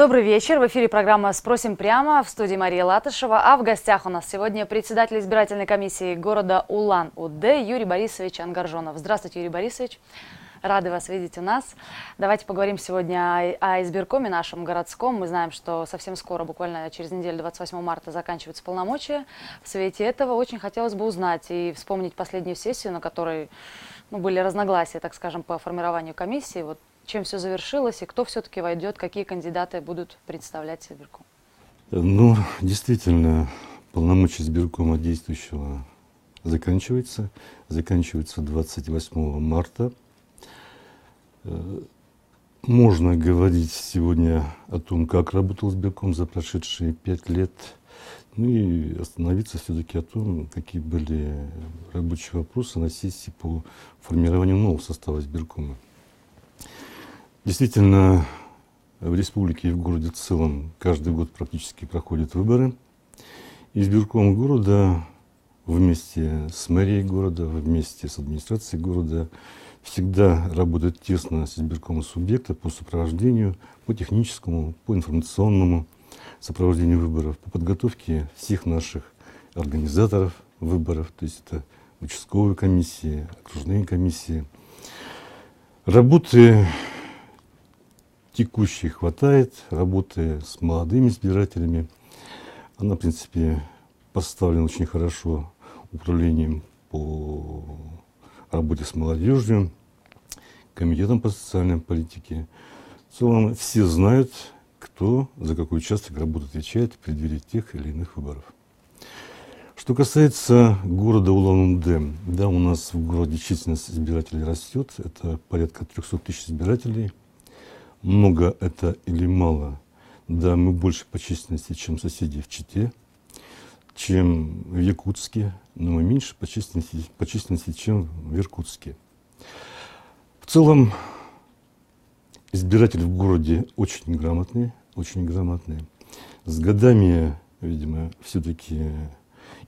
Добрый вечер. В эфире программа «Спросим прямо» в студии Мария Латышева. А в гостях у нас сегодня председатель избирательной комиссии города Улан-Удэ Юрий Борисович Ангаржонов. Здравствуйте, Юрий Борисович. Рады вас видеть у нас. Давайте поговорим сегодня о, избиркоме нашем городском. Мы знаем, что совсем скоро, буквально через неделю, 28 марта, заканчиваются полномочия. В свете этого очень хотелось бы узнать и вспомнить последнюю сессию, на которой ну, были разногласия, так скажем, по формированию комиссии. Вот чем все завершилось и кто все-таки войдет, какие кандидаты будут представлять избирком? Ну, действительно, полномочия избиркома действующего заканчивается. Заканчивается 28 марта. Э, можно говорить сегодня о том, как работал сберком за прошедшие пять лет, ну и остановиться все-таки о том, какие были рабочие вопросы на сессии по формированию нового состава избиркома. Действительно, в республике и в городе в целом каждый год практически проходят выборы. Избирком города вместе с мэрией города, вместе с администрацией города всегда работает тесно с избиркомом субъекта по сопровождению, по техническому, по информационному сопровождению выборов, по подготовке всех наших организаторов выборов, то есть это участковые комиссии, окружные комиссии. Работы текущей хватает, работы с молодыми избирателями. Она, в принципе, поставлена очень хорошо управлением по работе с молодежью, комитетом по социальной политике. В целом все знают, кто за какой участок работы отвечает в преддверии тех или иных выборов. Что касается города Улан-Удэ, да, у нас в городе численность избирателей растет, это порядка 300 тысяч избирателей. Много это или мало? Да, мы больше по численности, чем соседи в Чите, чем в Якутске, но мы меньше по численности, по численности чем в Иркутске. В целом, избиратели в городе очень грамотные, очень грамотные. С годами, видимо, все-таки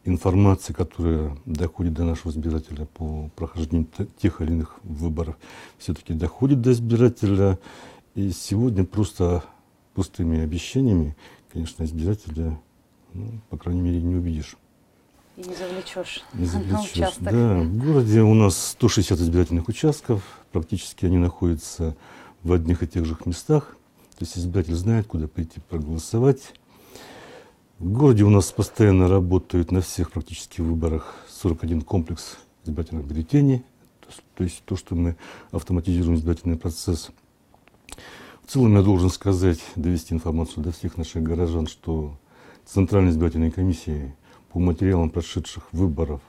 информация, которая доходит до нашего избирателя по прохождению тех или иных выборов, все-таки доходит до избирателя. И сегодня просто пустыми обещаниями, конечно, избирателя ну, по крайней мере, не увидишь. И не завлечешь, не завлечешь. на. Да, в городе у нас 160 избирательных участков, практически они находятся в одних и тех же местах. То есть избиратель знает, куда прийти проголосовать. В городе у нас постоянно работают на всех практически выборах 41 комплекс избирательных бюллетеней. То есть то, что мы автоматизируем избирательный процесс. В целом я должен сказать, довести информацию до всех наших горожан, что Центральной избирательной комиссии по материалам прошедших выборов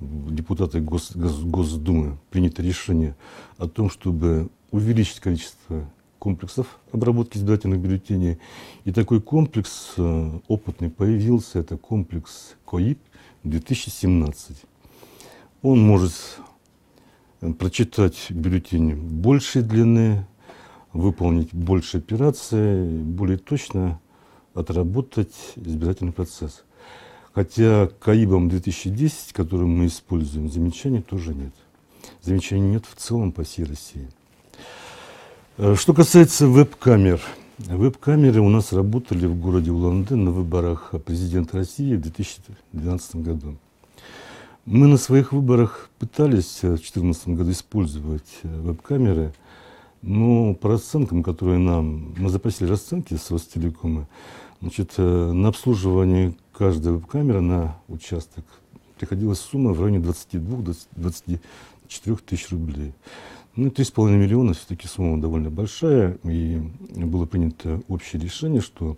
депутаты Гос, Гос, Госдумы принято решение о том, чтобы увеличить количество комплексов обработки избирательных бюллетеней. И такой комплекс э, опытный появился, это комплекс КОИП 2017. Он может э, прочитать бюллетени большей длины, выполнить больше операций, более точно отработать избирательный процесс. Хотя КАИБом 2010, который мы используем, замечаний тоже нет. Замечаний нет в целом по всей России. Э, что касается веб-камер. Веб-камеры у нас работали в городе Улан-Удэ на выборах президента России в 2012 году. Мы на своих выборах пытались в 2014 году использовать э, веб-камеры, но по расценкам, которые нам... Мы запросили расценки с Ростелекома, Значит, э, на обслуживание каждой веб-камеры на участок приходилась сумма в районе 22-24 тысяч рублей. Ну, 3,5 миллиона все-таки сумма довольно большая, и было принято общее решение, что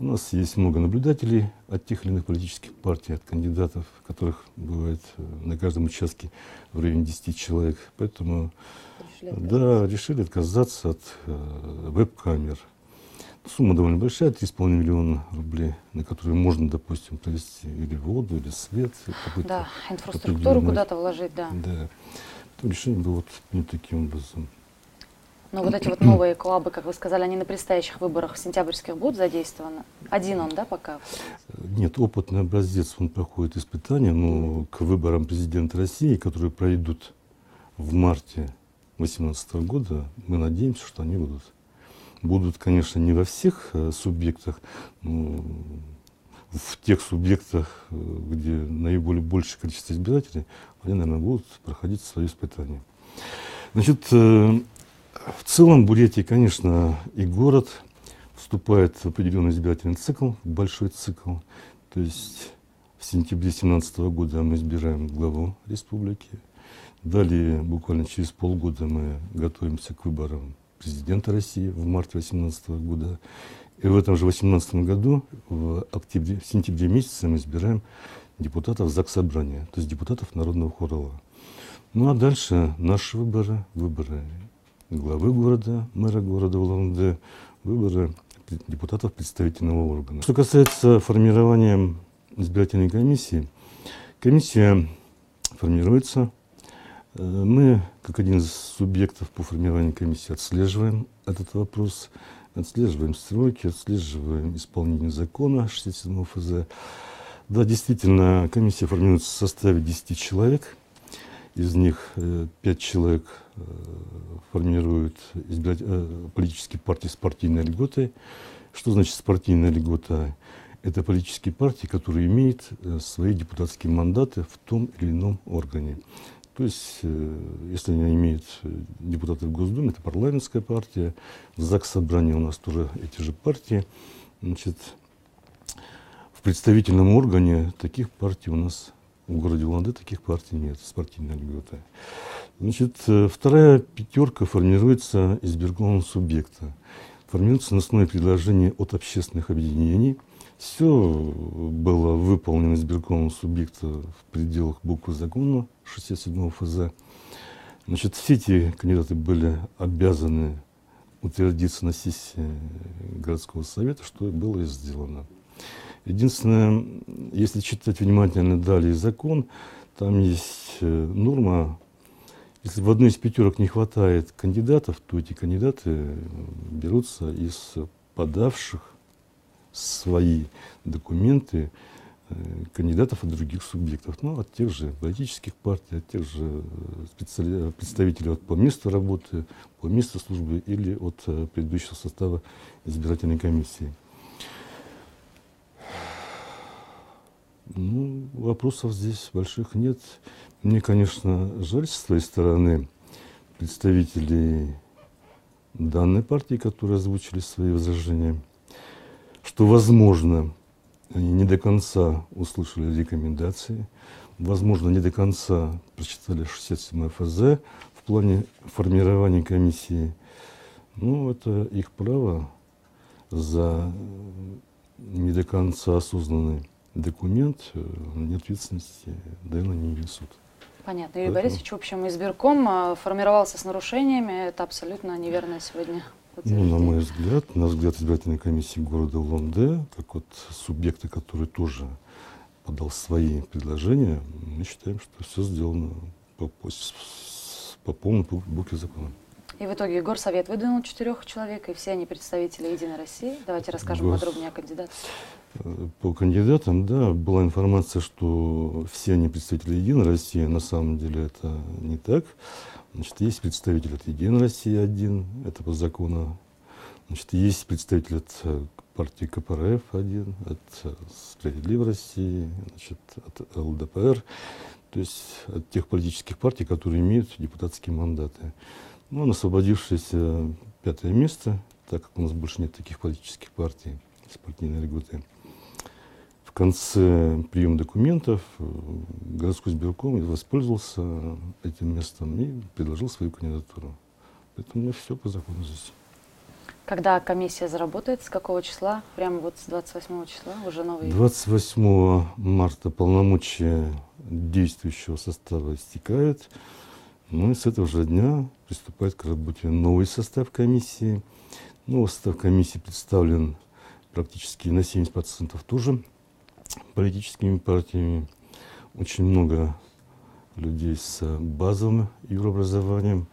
у нас есть много наблюдателей от тех или иных политических партий, от кандидатов, которых бывает э, на каждом участке в районе 10 человек. Поэтому решили да, решили отказаться от э, веб-камер. Сумма довольно большая, 3,5 миллиона рублей, на которые можно, допустим, провести или воду, или свет. Да, инфраструктуру куда-то вложить, да. Да. То решение было вот не таким образом. Но вот эти вот новые клабы, как вы сказали, они на предстоящих выборах сентябрьских будут задействованы? Один он, да, пока? Нет, опытный образец, он проходит испытания, но к выборам президента России, которые пройдут в марте 2018 года, мы надеемся, что они будут будут, конечно, не во всех э, субъектах, но в тех субъектах, э, где наиболее большее количество избирателей, они, наверное, будут проходить свои испытания. Значит, э, в целом Бурятия, конечно, и город вступает в определенный избирательный цикл, большой цикл. То есть в сентябре 2017 года мы избираем главу республики. Далее, буквально через полгода, мы готовимся к выборам президента России в марте 2018 года. И в этом же 2018 году, в, октябре, в сентябре месяце, мы избираем депутатов ЗАГС Собрания, то есть депутатов Народного хора. Ну а дальше наши выборы, выборы главы города, мэра города улан выборы депутатов представительного органа. Что касается формирования избирательной комиссии, комиссия формируется Э, мы, как один из субъектов по формированию комиссии, отслеживаем этот вопрос, отслеживаем сроки, отслеживаем исполнение закона 67 ФЗ. Да, действительно, комиссия формируется в составе 10 человек. Из них 5 э, человек э, формируют избирать, политические партии с партийной льготой. Что значит с партийной? Это политические партии, которые имеют свои депутатские мандаты в том или ином органе. То есть, э, если они имеют э, депутаты в Госдуме, это парламентская партия. В ЗАГС собрании у нас тоже эти же партии. Значит, в представительном органе таких партий у нас в городе Уланды таких партий нет, с партийной льготой. Значит, э, вторая пятерка формируется избиркомом субъекта. Формируется на основе предложений от общественных объединений – все было выполнено избиркомом субъекта в пределах буквы закона 67 ФЗ. Значит, все эти кандидаты были обязаны утвердиться на сессии городского совета, что было и сделано. Единственное, если читать внимательно далее закон, там есть э, норма, если в одной из пятерок не хватает кандидатов, то эти кандидаты берутся из подавших свои документы э, кандидатов от других субъектов, ну, от тех же политических партий, от тех же э, представителей от, по месту работы, по месту службы или от э, предыдущего состава избирательной комиссии. Ну, вопросов здесь больших нет. Мне, конечно, жаль с своей стороны представителей данной партии, которые озвучили свои возражения что, возможно, они не до конца услышали рекомендации, возможно, не до конца прочитали 67 ФЗ в плане формирования комиссии. Ну, это их право за не до конца осознанный документ, э, ответственности, наверное, не несут. Понятно. Юрий Поэтому... Борисович, в общем, избирком э, формировался с нарушениями. Это абсолютно неверно сегодня ну, на мой взгляд, на взгляд избирательной комиссии города Улан-Удэ, как вот субъекта, который тоже подал свои предложения, мы считаем, что все сделано по, по, по полной букве закона. И в итоге Горсовет выдвинул четырех человек, и все они представители Единой России. Давайте расскажем Гос... подробнее о кандидатах. По кандидатам, да, была информация, что все они представители Единой России. На самом деле это не так. Значит, есть представитель от Единой России один, это по закону. Значит, есть представитель от э, партии КПРФ один, от э, Справедливой России, значит, от ЛДПР, то есть от тех политических партий, которые имеют депутатские мандаты. Ну, на освободившееся пятое место, так как у нас больше нет таких политических партий с партийной льготой, конце приема документов э, городской избирком воспользовался этим местом и предложил свою кандидатуру. Поэтому у меня все по закону здесь. Когда комиссия заработает, с какого числа? Прямо вот с 28 числа уже новый? 28 марта полномочия действующего состава истекают. Ну и с этого же дня приступает к работе новый состав комиссии. Новый состав комиссии представлен практически на 70% тоже политическими партиями, очень много людей с базовым юрообразованием.